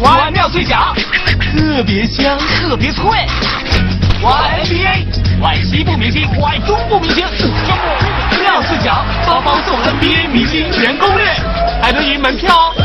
外妙脆角，特别香，特别脆。玩 NBA，玩西部明星，玩中部明星，中部妙脆角，包包送 NBA 明星全攻略，还能赢门票哦。